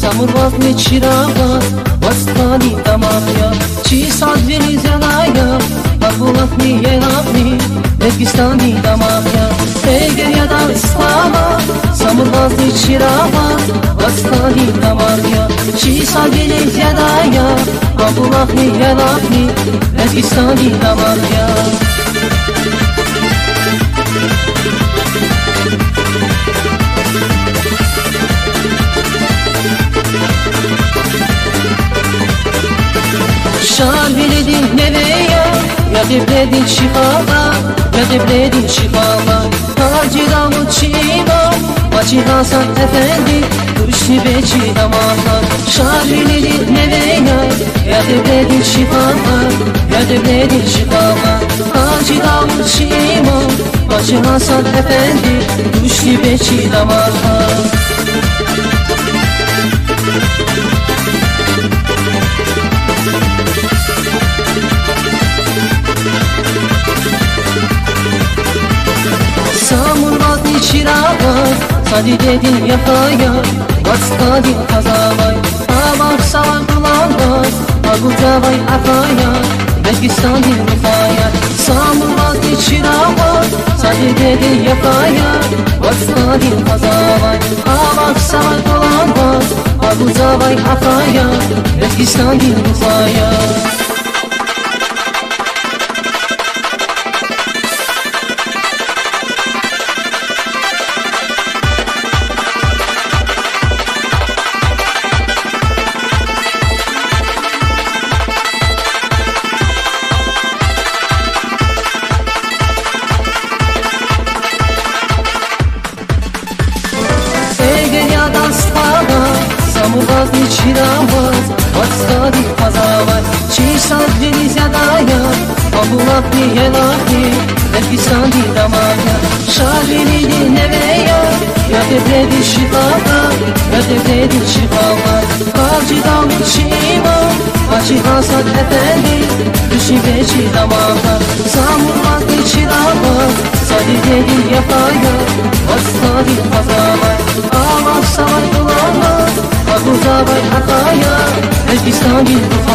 Samurwazny чирава, Вастани дамая, Чи садвини зяная, Бабулатни елапни, Езгистани дамая, Эгер яда ислама, Samurwazny чирава, Вастани дамая, Чи садвини зяная, Бабулатни елапни, Езгистани дамая. Şahiredin neveye Ya devredin şifala Ya devredin şifala Hacı Davut Çiğma Hacı Hasan Efendi Kuşni Beci Damala Şahiredin neveye Ya devredin şifala Ya devredin şifala Hacı Davut Çiğma Hacı Hasan Efendi Kuşni Beci Damala çırağın Sadi dedin yakaya Vaskadin kazavay Amak savan kulağın Agucavay akaya Bezgistan'ın rıfaya Samurmaz çırağın Sadi dedin yakaya Vaskadin kazavay Amak savan kulağın Agucavay akaya Bezgistan'ın rıfaya Самурвазный чираваз, Ватскади пазавай, Чисад денизядая, Абулапни елапни, Езгистанди дамая, Шахини невея, Я devledi şifava, Ya devledi şifava, Hacı Davut Şima, Hacı Hasan Efendi, Düşü beçi damaya, Samurvazный çiravaz, Sadi dedi yapaya, Vastadi pazavay, Allah والحقايا هل تستعجل بخاطر